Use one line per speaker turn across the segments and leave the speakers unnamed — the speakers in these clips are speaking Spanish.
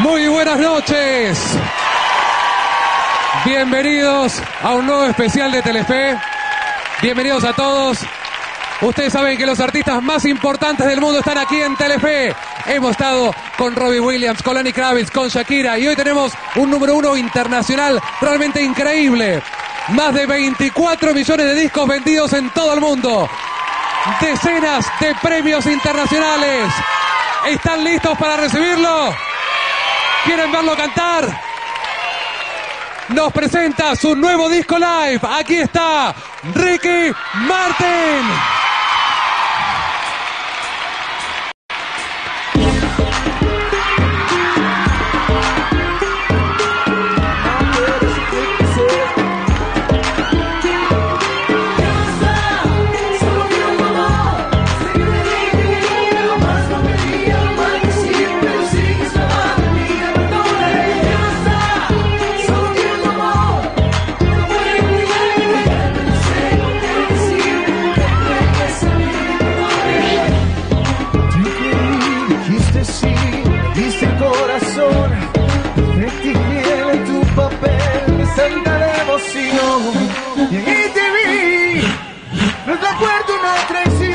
Muy buenas noches. Bienvenidos a un nuevo especial de Telefe. Bienvenidos a todos. Ustedes saben que los artistas más importantes del mundo están aquí en Telefe. Hemos estado con Robbie Williams, con Lenny Kravitz, con Shakira y hoy tenemos un número uno internacional realmente increíble. Más de 24 millones de discos vendidos en todo el mundo. Decenas de premios internacionales. ¿Están listos para recibirlo? ¿Quieren verlo cantar? Nos presenta su nuevo disco live. Aquí está Ricky Martin.
Ferdinand Tracy.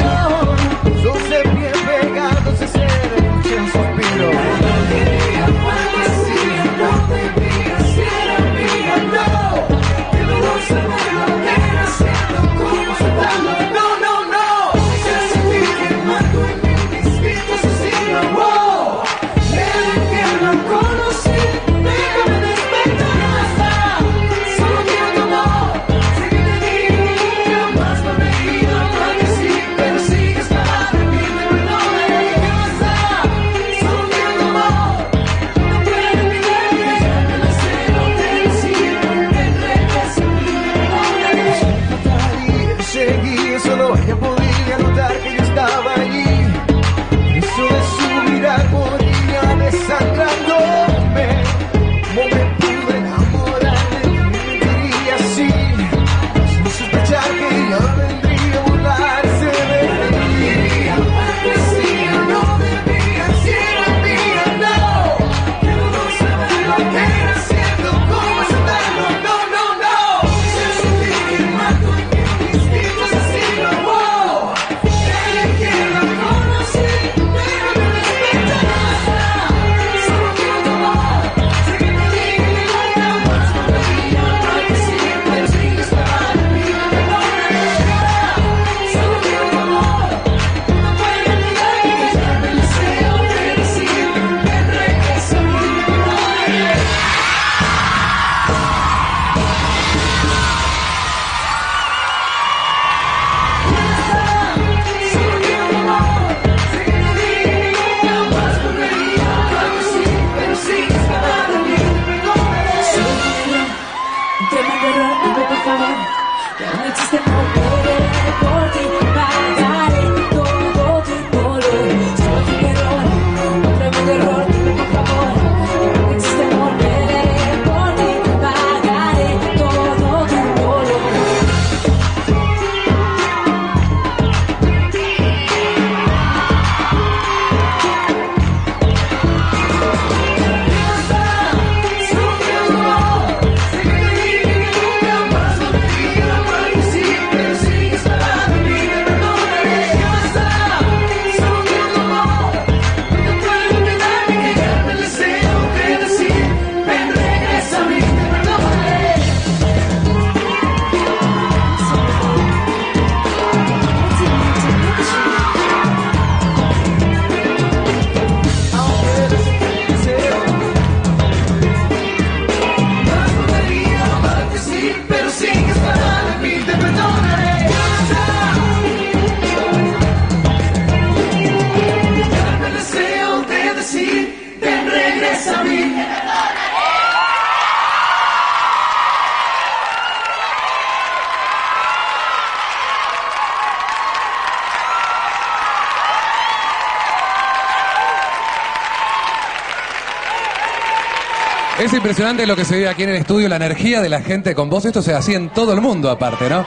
es impresionante lo que se vive aquí en el estudio, la energía de la gente con vos. Esto se hacía en todo el mundo, aparte, ¿no?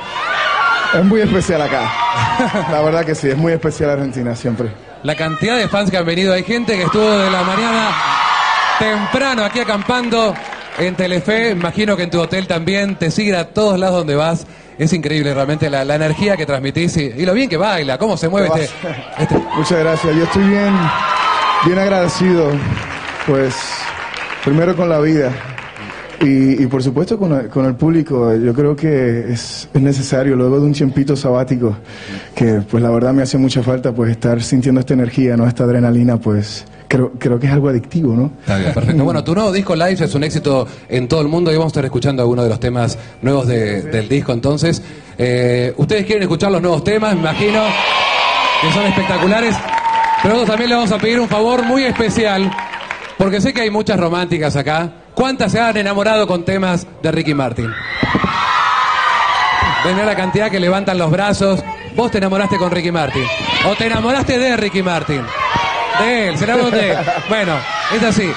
Es muy especial acá. La verdad que sí, es muy especial Argentina siempre.
La cantidad de fans que han venido, hay gente que estuvo de la mañana temprano aquí acampando en Telefe, imagino que en tu hotel también, te siguen a todos lados donde vas. Es increíble realmente la, la energía que transmitís y, lo bien que baila, cómo se mueve este,
Muchas gracias, yo estoy bien, bien agradecido. Pues primero con la vida y, y por supuesto con el, público. Yo creo que es, es necesario, luego de un tiempito sabático, que pues la verdad me hace mucha falta, pues estar sintiendo esta energía, ¿no? Esta adrenalina, pues creo, creo que es algo adictivo, ¿no?
Está bien, perfecto. Bueno, tu nuevo disco Live es un éxito en todo el mundo y vamos a estar escuchando algunos de los temas nuevos de- del disco. Entonces, eh, ustedes quieren escuchar los nuevos temas, me imagino, que son espectaculares. Pero nosotros también le vamos a pedir un favor muy especial, porque sé que hay muchas románticas acá. ¿Cuántas se han enamorado con temas de Ricky Martin? Ven a la cantidad que levantan los brazos. Vos te enamoraste con Ricky Martin. O te enamoraste de Ricky Martin. De él, se enamoró de él. Bueno, es así.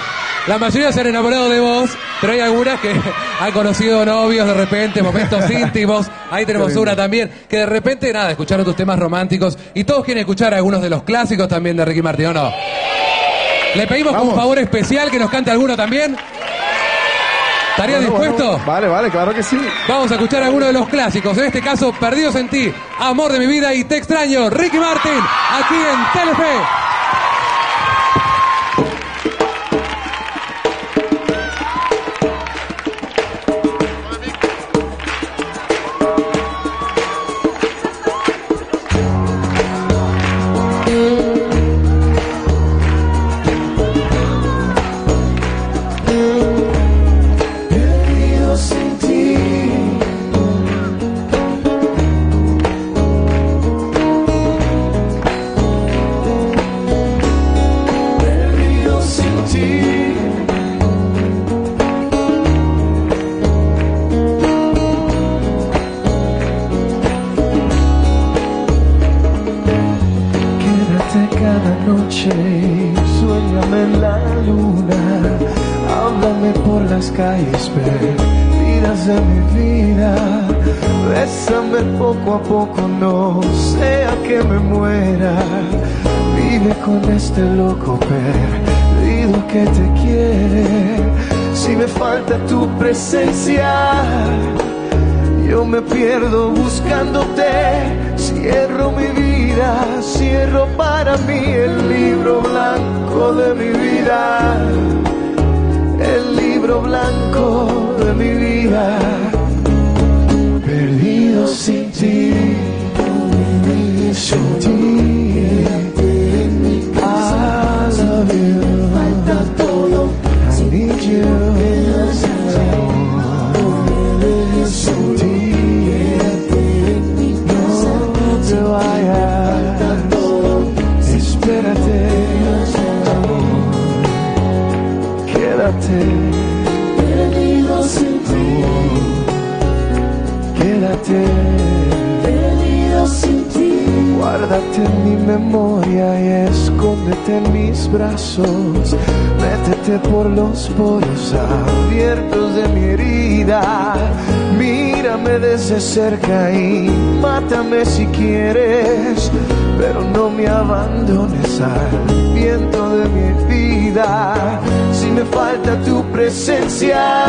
La mayoría se han enamorado de vos, pero hay algunas que han conocido novios de repente, momentos íntimos. Ahí tenemos una también, que de repente, nada, escucharon tus temas románticos. Y todos quieren escuchar algunos de los clásicos también de Ricky Martin, ¿o no? Le pedimos
Vamos.
favor especial que nos cante alguno también. ¿Estaría
Bueno,
dispuesto?
bueno, vale, vale, claro que sí.
Vamos a escuchar algunos de los clásicos. En este caso, Perdidos en ti, Amor de mi vida y Te extraño. Ricky Martin, aquí en Telefe.
Calles perdidas de mi vida, bésame poco a poco, no sea que me muera, vive con este loco perdido que te quiere, si me falta tu presencia. Yo me pierdo buscándote, cierro mi vida, cierro para mí el libro blanco de mi vida, el libro blanco de mi vida, perdido sin ti, sin ti. Memoria y escóndete en mis brazos, métete por los poros abiertos de mi herida, mírame desde cerca y mátame si quieres, pero no me abandones al viento de mi vida, si me falta tu presencia.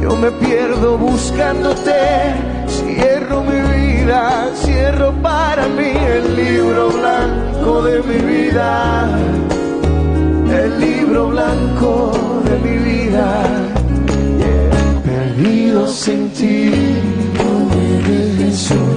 Yo me pierdo buscándote, cierro mi vida, cierro para mí el libro blanco de mi vida, el libro blanco de mi vida, Yeah. perdido sin ti. I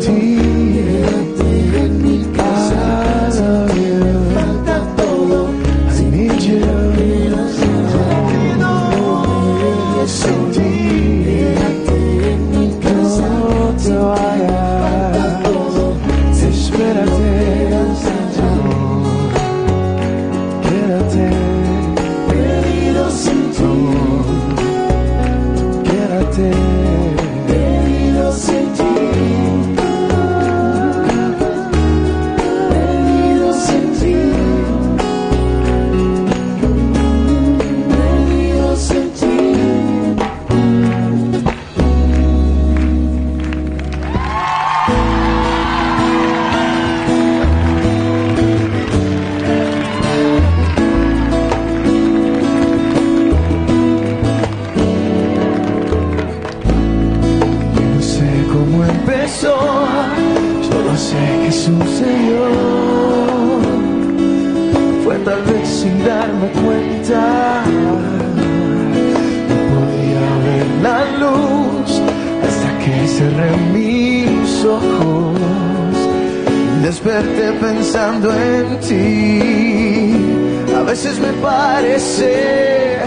parece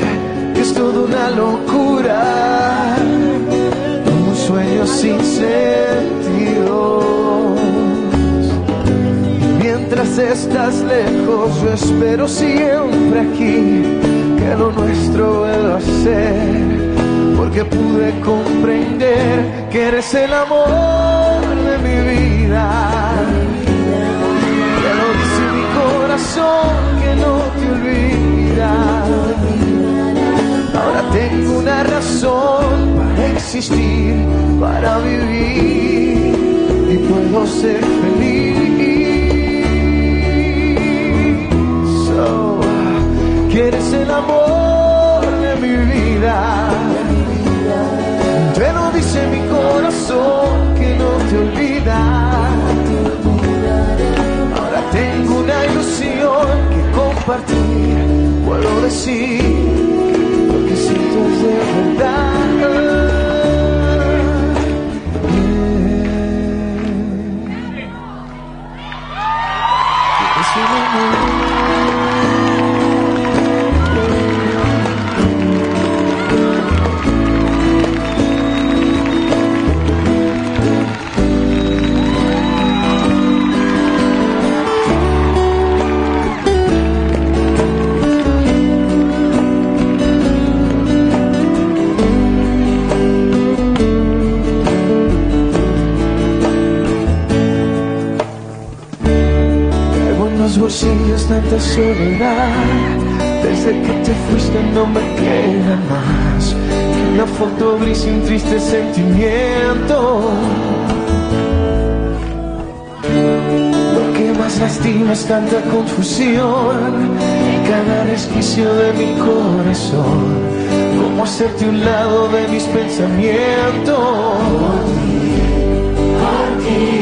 que es toda una locura, un sueño sin sentido. Mientras estás lejos, yo espero siempre aquí que lo nuestro vuelva a ser, porque pude comprender que eres el amor Ahora tengo una razón para existir, para vivir y puedo ser feliz. So, ¿Quieres el amor de mi vida? Te lo dice mi corazón que no te olvida. Compartir. Puedo decir lo que siento es de verdad. Bolsillos tanta soledad. Desde que te fuiste no me queda más que una foto gris y un triste sentimiento. Lo que más lastima es tanta confusión en cada resquicio de mi corazón. Cómo hacerte un lado de mis pensamientos. He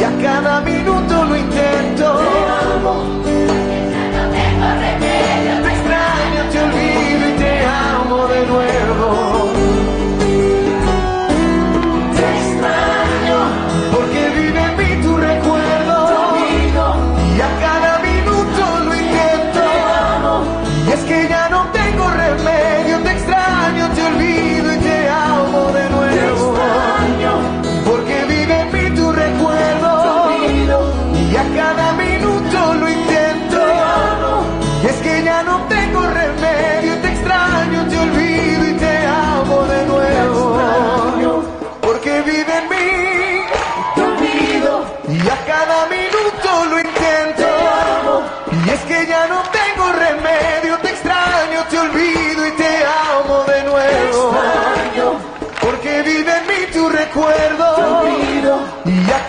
Y a cada minuto lo intento. Te extraño, te olvido y te amo de nuevo. Tu recuerdo. Y a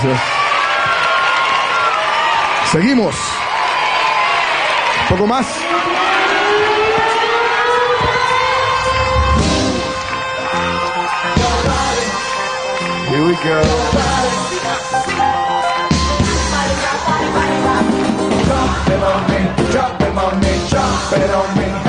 Gracias. Seguimos. Un poco más. Here we go.
Drop on me, drop on me, drop on me,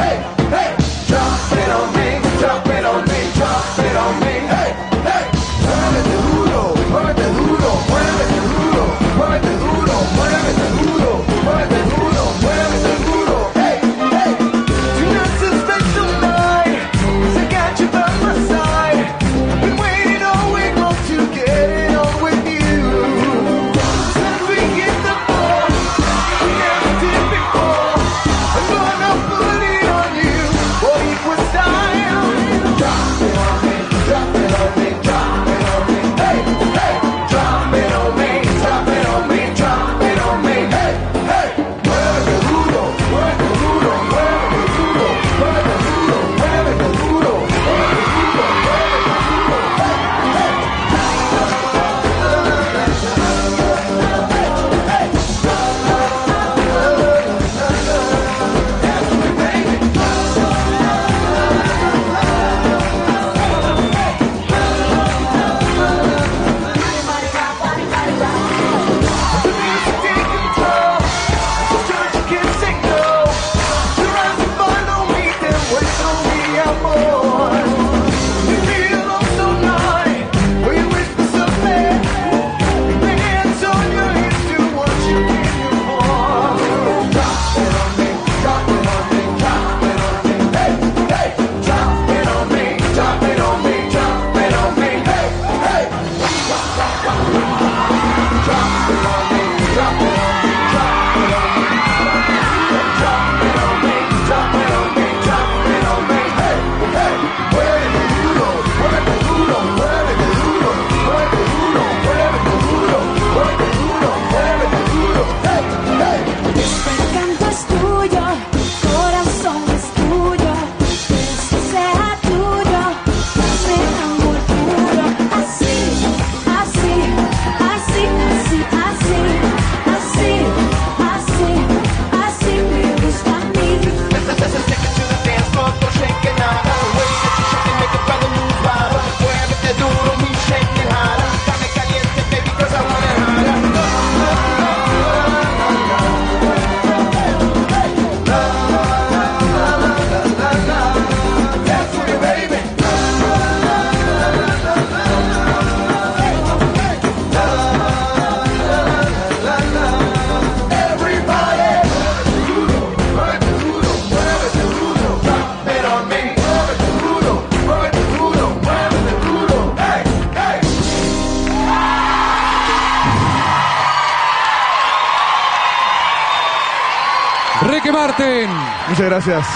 Ricky Martin,
Muchas gracias.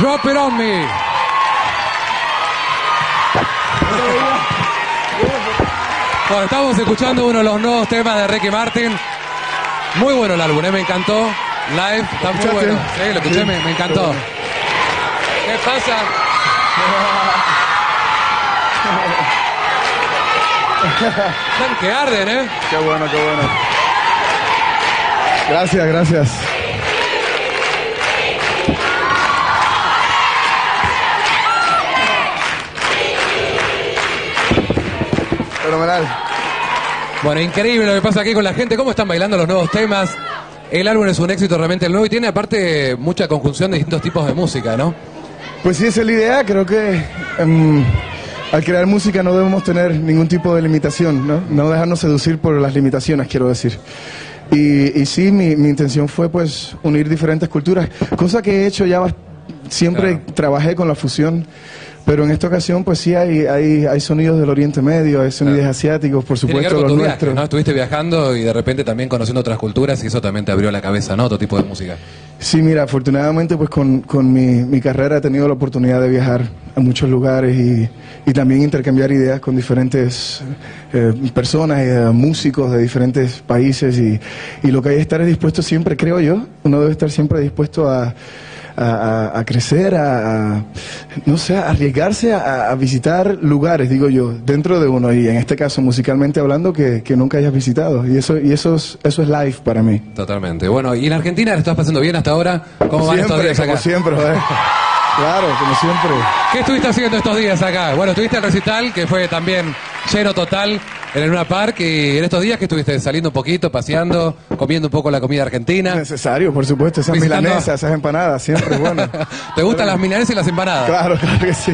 Drop It On Me. Bueno, estamos escuchando uno de los nuevos temas de Ricky Martin. Muy bueno el álbum, ¿eh? me encantó. Live, está muy bueno. Sí, lo escuché,
Sí.
me, me encantó. ¿Qué pasa? Están que arden, ¿eh?
Qué bueno, qué bueno. Gracias, gracias. Fenomenal.
Bueno, increíble lo que pasa aquí con la gente. ¿Cómo están bailando los nuevos temas? El álbum es un éxito realmente el nuevo y tiene aparte mucha conjunción de distintos tipos de música, ¿no?
Pues sí, esa es la idea. Creo que em, al crear música no debemos tener ningún tipo de limitación, ¿no? No dejarnos seducir por las limitaciones, quiero decir. Y, y sí, mi, mi intención fue pues unir diferentes culturas, cosa que he hecho ya siempre
Claro.
trabajé con la fusión, pero en esta ocasión pues sí hay, hay, hay sonidos del Oriente Medio, hay sonidos
Claro.
asiáticos, por supuesto los
tu viaje,
nuestros.
¿no? Estuviste viajando y de repente también conociendo otras culturas y eso también te abrió la cabeza, ¿no? Otro tipo de música.
Sí, mira, afortunadamente pues con, con mi, mi carrera he tenido la oportunidad de viajar a muchos lugares y, y también intercambiar ideas con diferentes eh, personas, eh, músicos de diferentes países y, y lo que hay que estar es dispuesto siempre, creo yo, uno debe estar siempre dispuesto a, a, crecer, a, a, no sé, a arriesgarse a, visitar lugares, digo yo, dentro de uno y en este caso musicalmente hablando que, que nunca hayas visitado y eso, y eso, es, eso es live para mí.
Totalmente. Bueno, ¿y en Argentina la estás pasando bien hasta ahora? ¿Cómo van estos
siempre,
días
como
acá?
siempre, joder. Claro, como siempre.
¿Qué estuviste haciendo estos días acá? Bueno, estuviste al recital, que fue también lleno total en el Luna Park y en estos días que estuviste saliendo un poquito, paseando, comiendo un poco la comida argentina.
Necesario, por supuesto, esas
Visitando-
milanesas, esas empanadas, siempre bueno.
¿Te gustan las milanesas y las empanadas?
Claro, claro que sí.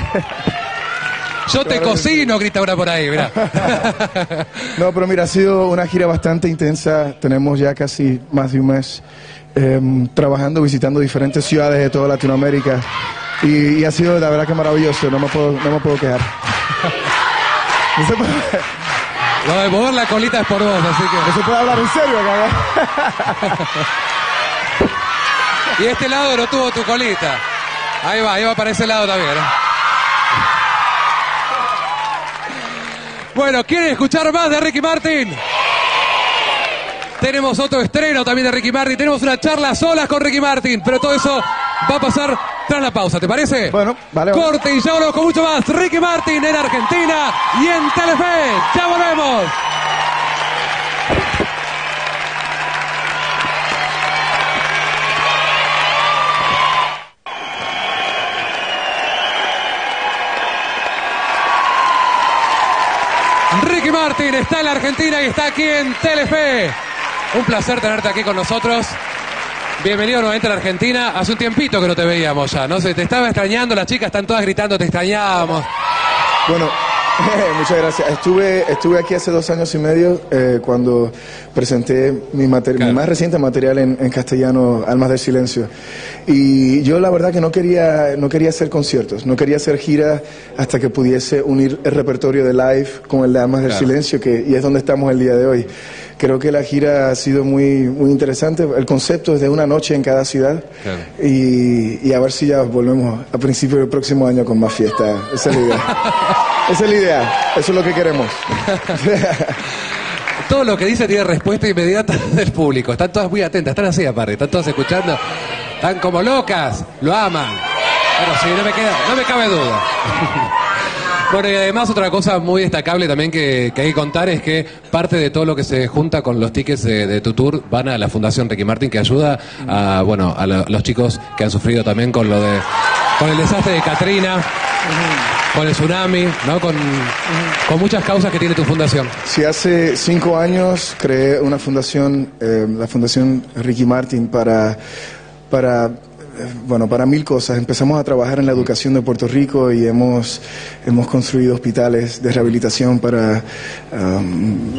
Yo te cocino, grita una por ahí, mirá.
No, pero mira, ha sido una gira bastante intensa. Tenemos ya casi más de un mes em, trabajando, visitando diferentes ciudades de toda Latinoamérica. Y, y ha sido la verdad que maravilloso. No me puedo, no me puedo quejar.
Lo de mover la colita es por vos, así que...
no se puede hablar en serio. ¿no?
Y este lado no tuvo tu colita. Ahí va, ahí va para ese lado también. ¿eh? Bueno, ¿quieren escuchar más de Ricky Martin? Tenemos otro estreno también de Ricky Martin. Tenemos una charla a solas con Ricky Martin. Pero todo eso va a pasar tras la pausa, ¿te parece?
Bueno, vale, vale.
Corte y ya volvemos con mucho más. Ricky Martin en Argentina y en Telefe. ¡Ya volvemos! Ricky Martin está en la Argentina y está aquí en Telefe. Un placer tenerte aquí con nosotros. Bienvenido nuevamente a la Argentina. Hace un tiempito que no te veíamos ya, ¿no? Se te estaba extrañando, las chicas están todas gritando, te extrañábamos.
Bueno, muchas gracias. Estuve, estuve aquí hace dos años y medio eh, cuando presenté mi,
Claro.
mi más reciente material en, en castellano, Almas del Silencio. Y yo la verdad que no quería, no quería hacer conciertos, no quería hacer giras hasta que pudiese unir el repertorio de live con el de Almas del. Silencio, que, y es donde estamos el día de hoy. Creo que la gira ha sido muy, muy interesante. El concepto es de una noche en cada ciudad.
Claro.
Y, y a ver si ya volvemos a principios del próximo año con más fiesta. Esa es la idea. Esa es la idea. Eso es lo que queremos.
Todo lo que dice tiene respuesta inmediata del público. Están todas muy atentas, están así aparte, están todas escuchando. Están como locas, lo aman. Bueno, sí, no me, queda, no me cabe duda. Bueno, y además otra cosa muy destacable también que, hay que contar es que parte de todo lo que se junta con los tickets de, tu tour van a la Fundación Ricky Martin que ayuda a, bueno, a lo- los chicos que han sufrido también con lo de, con el desastre de Katrina, con el tsunami, ¿no? Con, con muchas causas que tiene tu fundación.
Si hace cinco años creé una fundación, eh, la Fundación Ricky Martin, para, para, bueno, para mil cosas. Empezamos a trabajar en la educación de Puerto Rico y hemos, hemos construido hospitales de rehabilitación para... um,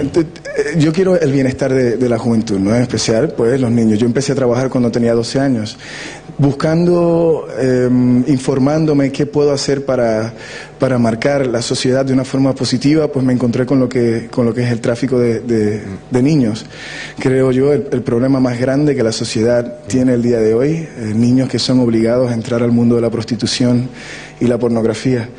yo quiero el bienestar de, de la juventud, ¿no? En especial, pues, los niños. Yo empecé a trabajar cuando tenía 12 años, buscando, eh, informándome qué puedo hacer para, para marcar la sociedad de una forma positiva, pues me encontré con lo que, con lo que es el tráfico de, de- de niños. Creo yo el, el problema más grande que la sociedad tiene el día de hoy, eh, niños que son obligados a entrar al mundo de la prostitución y la pornografía,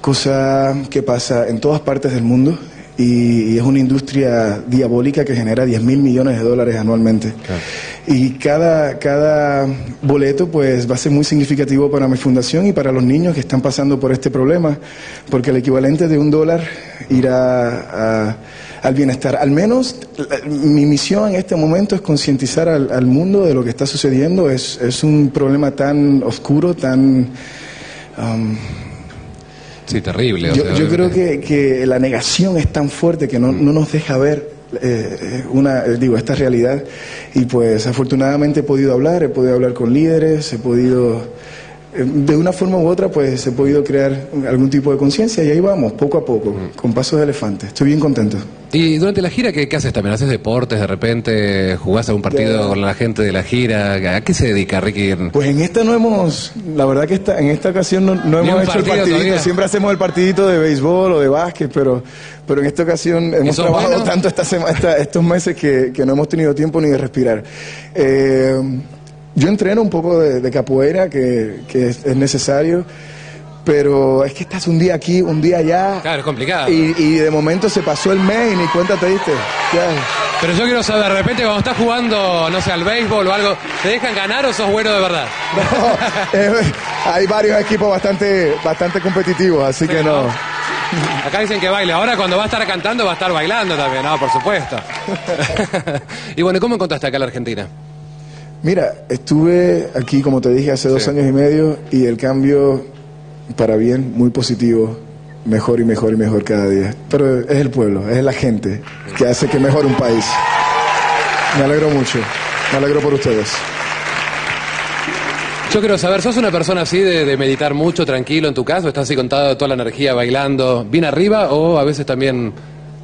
cosa que pasa en todas partes del mundo. Y, es una industria diabólica que genera 10 mil millones de dólares anualmente. Y cada, cada boleto pues va a ser muy significativo para mi fundación y para los niños que están pasando por este problema, porque el equivalente de un dólar irá a- al bienestar. Al menos la- mi misión en este momento es concientizar al, al mundo de lo que está sucediendo. Es, es un problema tan oscuro, tan... um,
Sí, terrible. o
yo,
sea,
yo creo que, que la negación es tan fuerte que no, no nos deja ver eh, una, eh, digo, esta realidad. Y pues afortunadamente he podido hablar, he podido hablar con líderes, he podido, eh, de una forma u otra, pues he podido crear algún tipo de conciencia y ahí vamos, poco a poco, con pasos de elefante. Estoy bien contento.
Y durante la gira, ¿qué, qué haces también? ¿Haces deportes de repente? ¿Jugás algún partido
Ya.
con la gente de la gira? ¿A qué se dedica Ricky?
Pues en esta no hemos, la verdad que esta, en esta ocasión no, no hemos
un
hecho el partidito.
todavía.
Siempre hacemos el partidito de béisbol o de básquet, pero, pero en esta ocasión hemos trabajado tanto esta sema- esta- estos meses que, que no hemos tenido tiempo ni de respirar. Eh, yo entreno un poco de, de capoeira, que, que es, es necesario, pero es que estás un día aquí, un día allá.
Claro, es complicado.
Y, y de momento se pasó el mes y ni cuenta te diste.
Pero yo quiero saber, de repente cuando estás jugando, no sé, al béisbol o algo, ¿te dejan ganar o sos bueno de verdad?
No, eh, hay varios equipos bastante, bastante competitivos, así que no.
Acá dicen que baile. Ahora cuando va a estar cantando va a estar bailando también, no, por supuesto. y bueno, ¿cómo encontraste acá la Argentina?
Mira, estuve aquí, como te dije, hace dos
Sí.
años y medio y el cambio para bien, muy positivo. mejor y mejor y mejor cada día. Pero es el pueblo, es la gente que hace que mejore un país. Me alegro mucho, me alegro por ustedes.
Yo quiero saber, ¿sos una persona así de, meditar mucho, tranquilo en tu casa? ¿O estás así con toda, toda la energía bailando bien arriba o a veces también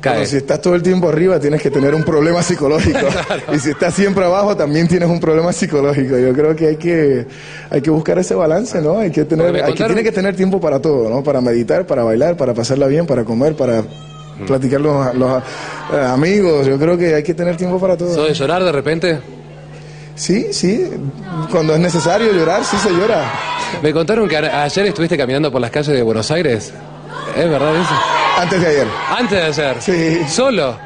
cae?
Bueno, si estás todo el tiempo arriba tienes que tener un problema psicológico. Y si estás siempre abajo también tienes un problema psicológico. Yo creo que hay que, hay que buscar ese balance, ¿no? Hay que tener, hay que, tiene que tener tiempo para todo, ¿no? Para meditar, para bailar, para pasarla bien, para comer, para
Mm.
platicar los, los eh, amigos. Yo creo que hay que tener tiempo para todo.
¿Sos de llorar de repente?
Sí, sí. Cuando es necesario llorar, sí se llora.
Me contaron que ayer estuviste caminando por las calles de Buenos Aires. ¿Es verdad eso?
Antes de ayer.
Antes de ayer.
Sí.
¿Solo?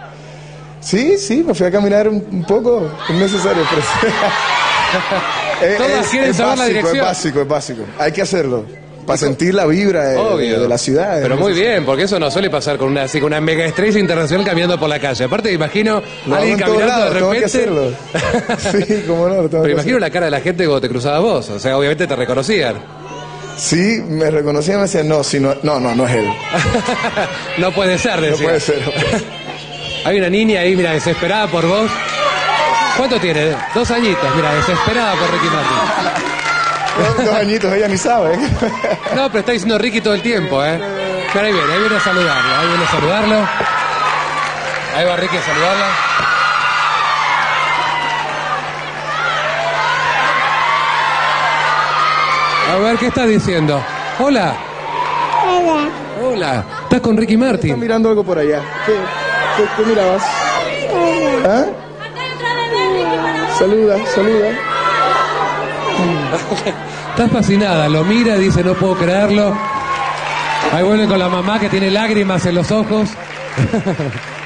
Sí, sí, me fui a caminar un, un poco. Es necesario. Pero...
Todas
es-
quieren
es
saber la dirección.
Es básico, es básico. Hay que hacerlo. Para sentir la vibra de, la ciudad.
Pero muy
necesario.
bien, porque eso no suele pasar con una, así, con una mega estrella internacional caminando por la calle. Aparte, imagino alguien caminando
lados,
de
tengo que
repente.
hacerlo. Sí, cómo no, lo tengo
Pero
que
imagino
hacer.
la cara de la gente cuando te cruzaba vos. O sea, obviamente te reconocían.
Sí, me reconocían y me decían, no, si no, no, no, no es él.
no puede ser,
No
decía.
puede ser.
Hay una niña ahí, mira, desesperada por vos. ¿Cuánto tiene? Dos añitos, mira, desesperada por Ricky Martin.
Dos, dos añitos, ella ni sabe.
No, pero está diciendo Ricky todo el tiempo, ¿eh? Pero ahí viene, ahí viene a saludarlo, ahí viene a saludarlo. Ahí va Ricky a saludarla. A ver, ¿qué está diciendo? Hola. Hola. Hola. ¿Estás con Ricky Martin?
mirando algo por allá. ¿Qué, qué, qué mirabas? ¿Ah? Saluda, saluda.
Está fascinada, lo mira, dice no puedo creerlo. Ahí vuelve con la mamá que tiene lágrimas en los ojos.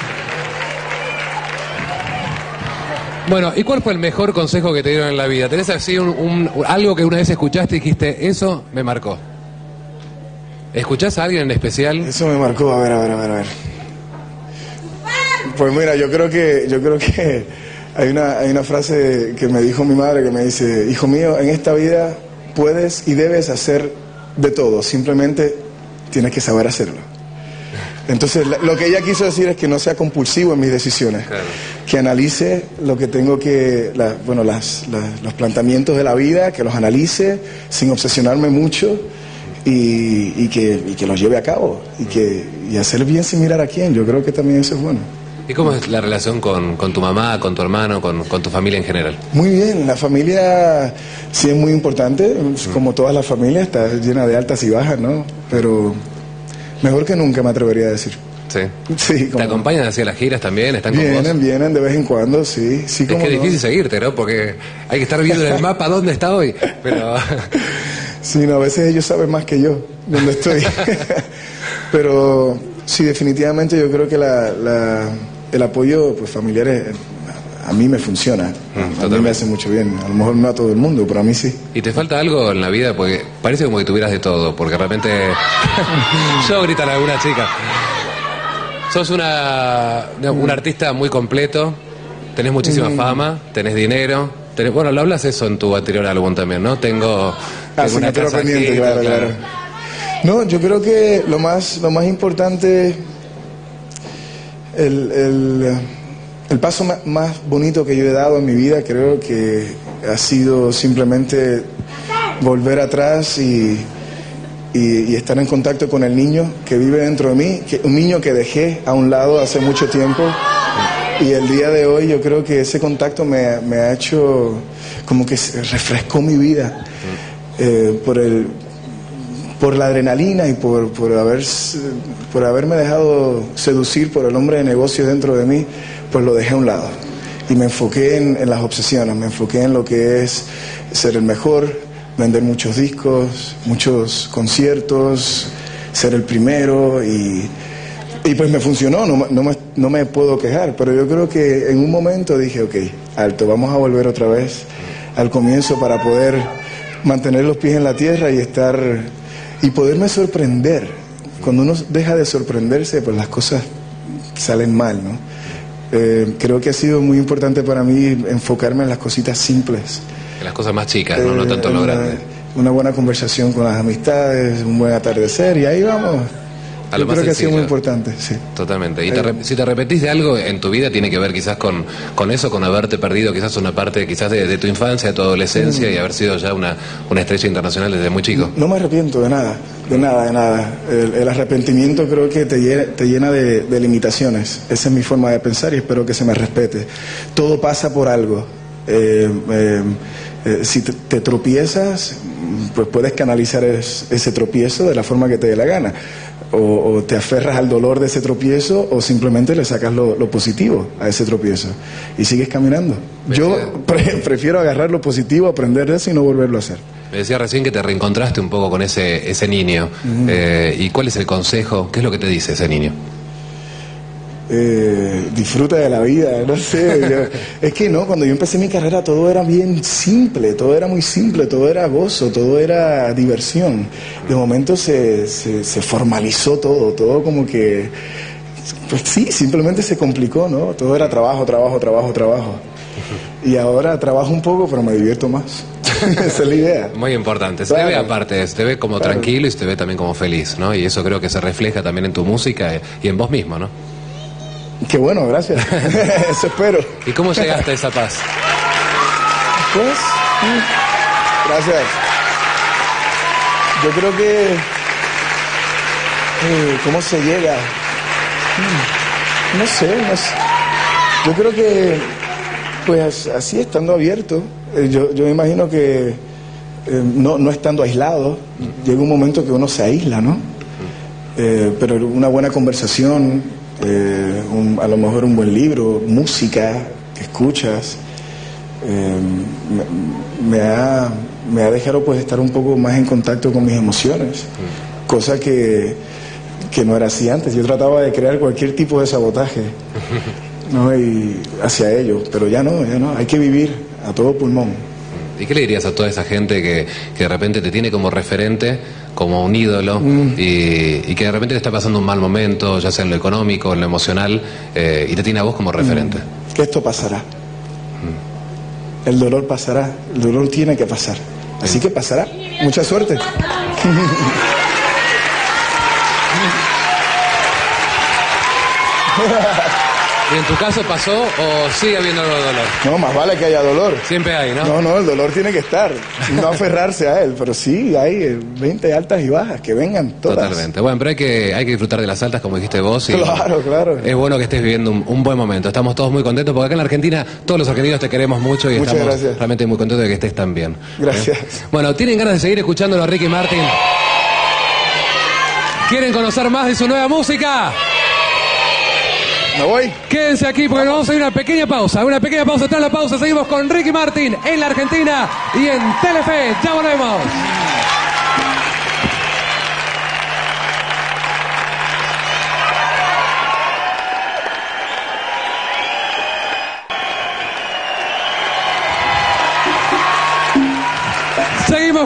Bueno, ¿y cuál fue el mejor consejo que te dieron en la vida? ¿Tenés así un, algo que una vez escuchaste y dijiste, eso me marcó? ¿Escuchás a alguien en especial?
Eso me marcó, a ver, a ver, a ver, a ver. Pues mira, yo creo que, yo creo que hay una, hay una frase que me dijo mi madre que me dice, hijo mío, en esta vida puedes y debes hacer de todo, simplemente tienes que saber hacerlo. Entonces, lo que ella quiso decir es que no sea compulsivo en mis decisiones,
Claro.
que analice lo que tengo que, la- bueno, las, las- los planteamientos de la vida, que los analice sin obsesionarme mucho y, y que, y que los lleve a cabo y, que, y hacer bien sin mirar a quién. Yo creo que también eso es bueno.
¿Y cómo es la relación con, con tu mamá, con tu hermano, con, con tu familia en general?
Muy bien, la familia sí es muy importante, como todas las familias, está llena de altas y bajas, ¿no? Pero mejor que nunca me atrevería a decir.
Sí.
Sí,
¿Te acompañan hacia las giras también? ¿Están con vos?
Vienen, vienen de vez en cuando, sí, sí,
Es que es
no.
difícil seguirte, ¿no? Porque hay que estar viendo en el mapa dónde está hoy. Pero
Sí, no, a veces ellos saben más que yo dónde estoy. Pero sí, definitivamente yo creo que la, la- el apoyo pues, familiar es- a mí me funciona. a mí me hace mucho bien. A lo mejor no a todo el mundo, pero a mí sí.
¿Y te falta algo en la vida? Porque parece como que tuvieras de todo, porque realmente... Yo gritan algunas chicas. Sos una, una- un artista muy completo, tenés muchísima
Mm.
fama, tenés dinero. tenés- bueno, lo hablas eso en tu anterior álbum también, ¿no? Tengo,
Ah, sí, me pendiente, claro.
claro.
No, yo creo que lo más, lo más importante, el, el, el paso más bonito que yo he dado en mi vida, creo que ha sido simplemente volver atrás y, estar en contacto con el niño que vive dentro de mí, un niño que dejé a un lado hace mucho tiempo. Y el día de hoy yo creo que ese contacto me, ha hecho como que refrescó mi vida eh, por el por la adrenalina y por, por, haber, por haberme dejado seducir por el hombre de negocio dentro de mí, pues lo dejé a un lado. Y me enfoqué en, en las obsesiones, me enfoqué en lo que es ser el mejor, vender muchos discos, muchos conciertos, ser el primero y, y pues me funcionó, no, no, me, no me puedo quejar, pero yo creo que en un momento dije, ok, alto, vamos a volver otra vez al comienzo para poder mantener los pies en la tierra y estar y poderme sorprender. Cuando uno deja de sorprenderse, pues las cosas salen mal, ¿no? Eh, creo que ha sido muy importante para mí enfocarme en las cositas simples.
En las cosas más chicas, no, no
Eh,
tanto en lo grande.
una buena conversación con las amistades, un buen atardecer y ahí vamos
A lo
Yo
más
creo que ha sido muy importante, sí.
Totalmente. Y te re- si te repetís de algo en tu vida, tiene que ver quizás con, con eso, con haberte perdido quizás una parte quizás de, de tu infancia, de tu adolescencia
Mm.
y haber sido ya una, una estrella internacional desde muy chico.
No me arrepiento de nada, de nada, de nada. El, el arrepentimiento creo que te llena, te llena de, de limitaciones. Esa es mi forma de pensar y espero que se me respete. Todo pasa por algo. Eh, eh, eh, si te, te tropiezas, pues puedes canalizar es- ese tropiezo de la forma que te dé la gana. O, o te aferras al dolor de ese tropiezo o simplemente le sacas lo, lo positivo a ese tropiezo y sigues caminando. Yo pre- prefiero agarrar lo positivo, aprender de eso y no volverlo a hacer.
Me decía recién que te reencontraste un poco con ese, ese niño. Eh, ¿Y cuál es el consejo? ¿Qué es lo que te dice ese niño?
Eh, disfruta de la vida, no sé. yo- es que no, cuando yo empecé mi carrera todo era bien simple, todo era muy simple, todo era gozo, todo era diversión. De momento se, se, se formalizó todo, todo como que, pues sí, simplemente se complicó, ¿no? Todo era trabajo, trabajo, trabajo, trabajo. Y ahora trabajo un poco, pero me divierto más. Esa es la idea.
Muy importante. Se te ve aparte, se te ve como
Claro.
tranquilo y se te ve también como feliz, ¿no? Y eso creo que se refleja también en tu música y en vos mismo, ¿no?
Qué bueno, gracias. Eso espero.
¿Y cómo llegaste a esa paz?
Pues, gracias. Yo creo que... eh, ¿Cómo se llega? No sé, no sé. Yo creo que, pues así, estando abierto, eh, yo, yo me imagino que eh, no, no estando aislado, llega un momento que uno se aísla, ¿no? Pero una buena conversación, eh, un- a lo mejor un buen libro, música que escuchas, eh, me, me ha, me ha dejado pues estar un poco más en contacto con mis emociones, cosa que, que no era así antes. Yo trataba de crear cualquier tipo de sabotaje ¿no? y hacia ellos, pero ya no, ya no, hay que vivir a todo pulmón.
¿Y qué le dirías a toda esa gente que, que de repente te tiene como referente, como un ídolo,
Mm.
y, y que de repente te está pasando un mal momento, ya sea en lo económico, en lo emocional, eh, y te tiene a vos como referente?
que esto pasará. El dolor pasará, el dolor tiene que pasar. Así que pasará. Mucha suerte.
¿Y en tu caso pasó o sigue habiendo algo de dolor?
No, más vale que haya dolor.
Siempre hay, ¿no?
No, no, el dolor tiene que estar. No aferrarse a él, pero sí hay eh, 20 altas y bajas, que vengan todas.
Totalmente. Bueno, pero hay que, hay que disfrutar de las altas, como dijiste vos. Y
Claro, claro.
Es bueno que estés viviendo un, un buen momento. Estamos todos muy contentos porque acá en la Argentina todos los argentinos te queremos mucho y
Muchas
estamos
gracias.
realmente muy contentos de que estés tan bien.
Gracias.
¿Eh? Bueno, ¿tienen ganas de seguir escuchándolo a Ricky Martin? ¿Quieren conocer más de su nueva música?
Me voy.
Quédense aquí porque nos vamos a ir a una pequeña pausa. Una pequeña pausa. Tras la pausa seguimos con Ricky Martin en la Argentina y en Telefe. Ya volvemos.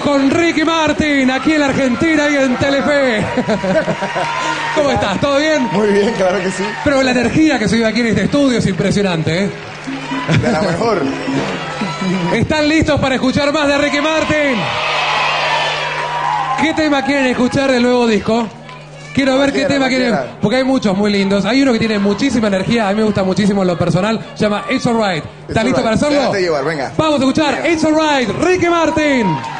Con Ricky Martin aquí en la Argentina y en Telefe. ¿Cómo estás? ¿Todo bien?
Muy bien, claro que sí.
Pero la energía que se vive aquí en este estudio es impresionante, ¿eh?
De la mejor.
¿Están listos para escuchar más de Ricky Martin? ¿Qué tema quieren escuchar del nuevo disco? Quiero ver qué
Cualquiera,
tema quieren, porque hay muchos muy lindos. Hay uno que tiene muchísima energía, a mí me gusta muchísimo en lo personal, se llama It's Alright. ¿Estás listo
Alright.
para hacerlo?
Llevar, venga.
Vamos a escuchar It's Alright, Ricky Martin.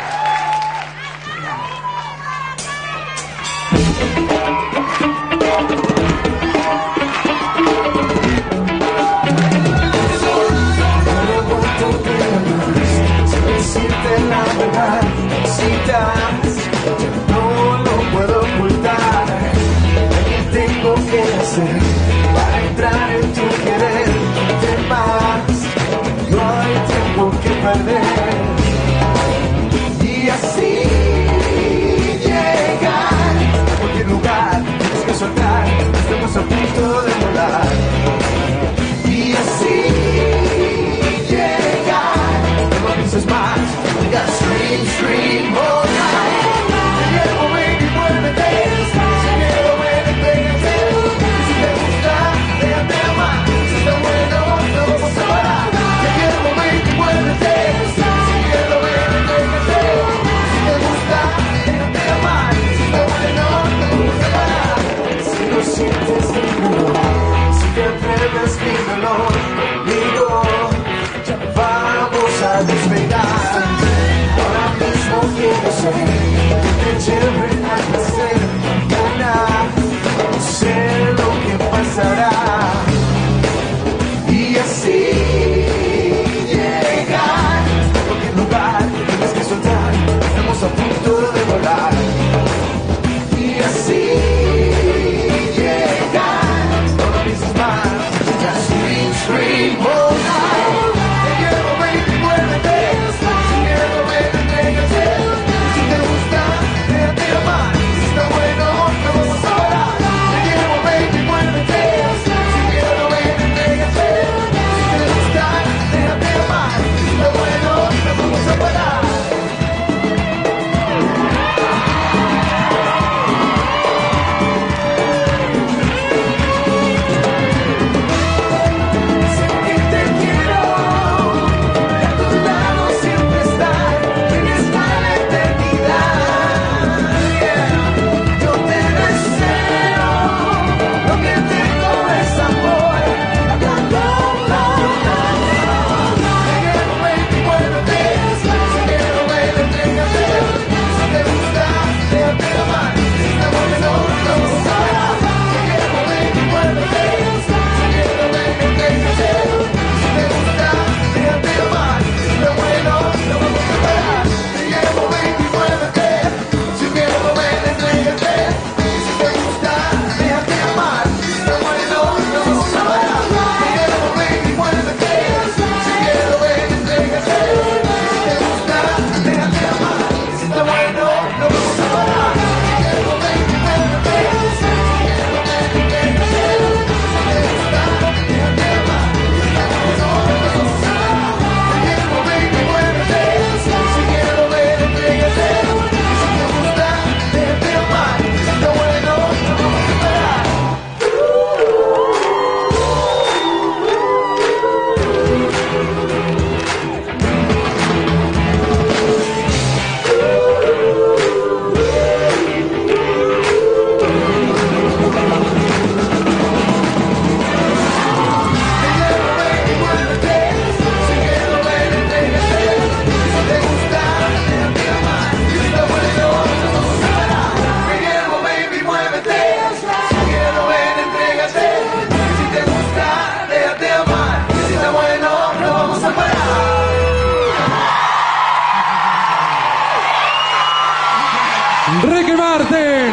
Decirte la verdad, necesitas, no lo puedo ocultar. ¿Qué tengo que hacer para entrar en tu querer? Te no hay tiempo que perder. Y así llegar a cualquier lugar, tienes que soltar, estamos a punto de Dream. Boy.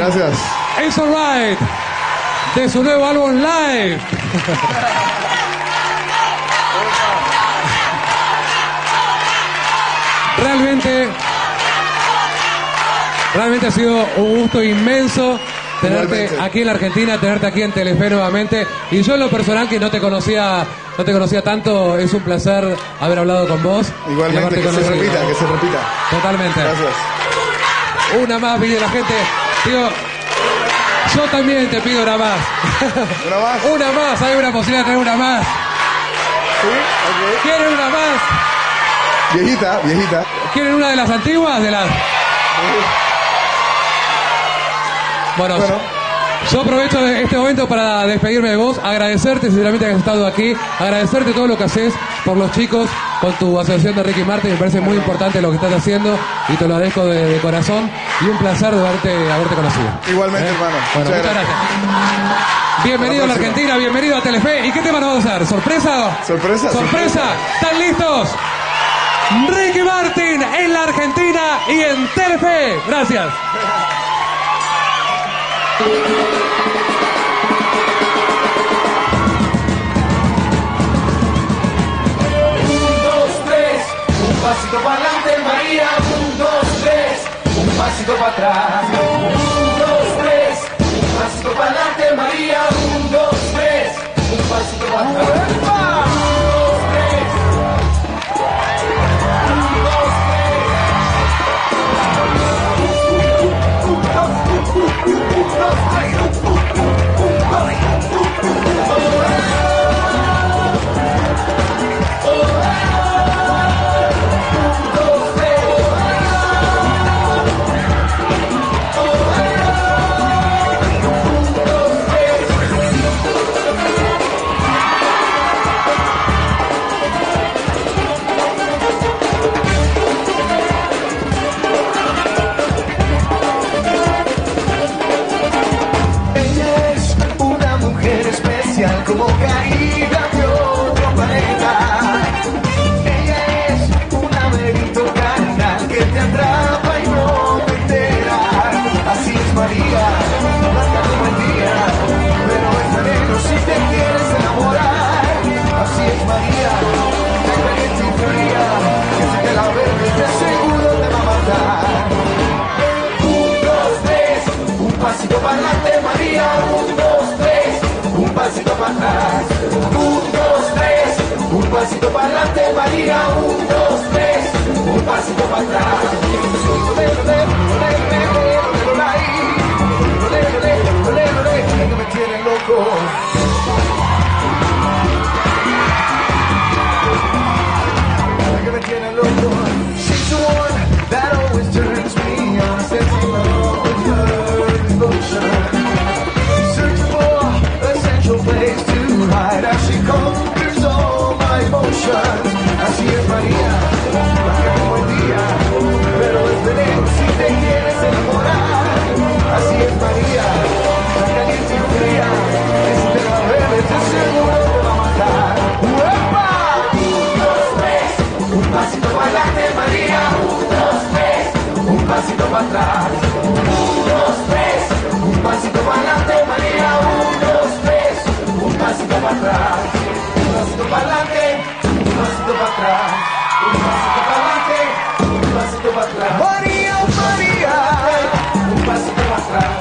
Gracias.
It's alright. De su nuevo álbum live. Realmente, realmente ha sido un gusto inmenso tenerte
Igualmente.
aquí en la Argentina, tenerte aquí en Telefe nuevamente. Y yo en lo personal que no te conocía, no te conocía tanto, es un placer haber hablado con vos.
Igualmente, que se repita, que se repita.
Totalmente.
Gracias.
Una más, pide la gente. Yo también te pido una más.
¿Una más?
Una más, hay una posibilidad de tener una más.
¿Sí?
¿Quieren una más?
Viejita, viejita.
¿Quieren una de las antiguas? De las. Bueno,
Bueno.
Yo aprovecho este momento para despedirme de vos, agradecerte sinceramente que has estado aquí, agradecerte todo lo que haces por los chicos con tu asociación de Ricky Martin, me parece muy importante lo que estás haciendo y te lo agradezco de, de corazón y un placer de haberte, haberte conocido.
Igualmente,
¿Eh?
hermano.
Bueno,
Muchas
muchas gracias. Bienvenido a la. Argentina, bienvenido a Telefe. ¿Y qué tema nos vamos a hacer? ¿Sorpresa?
Sorpresa,
¿Sorpresa? ¿Están listos? Ricky Martin en la Argentina y en Telefe. Gracias.
Pasito para adelante, María. Un, dos, tres, un pasito para atrás. Un, dos, tres, un pasito para adelante, María. Un, dos, tres, un pasito para atrás. Un, dos, tres, un
pasito para adelante, María. Un, dos, tres, un pasito para atrás. Así es María, que tengo el día, pero es veneno si te quieres enamorar. Así es María, la caliente y fría, que si te la bebes de seguro te va a matar. ¡Uepa! Un pasito para adelante, María. Un, dos, tres. Un pasito para atrás. Un, dos, tres. Un pasito para adelante, María. Un, dos, tres. Un pasito para atrás. Un pasito para adelante.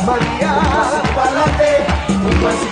María. Un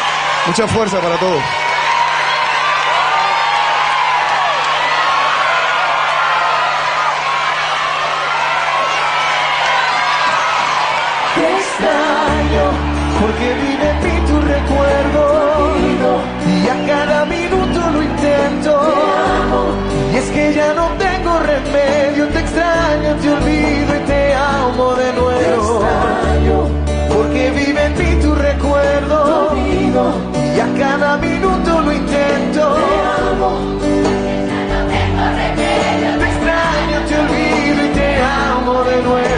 Mucha fuerza para todos. minuto lo intento. Te amo, ya no tengo remedio. Te extraño, te olvido y te amo de
nuevo.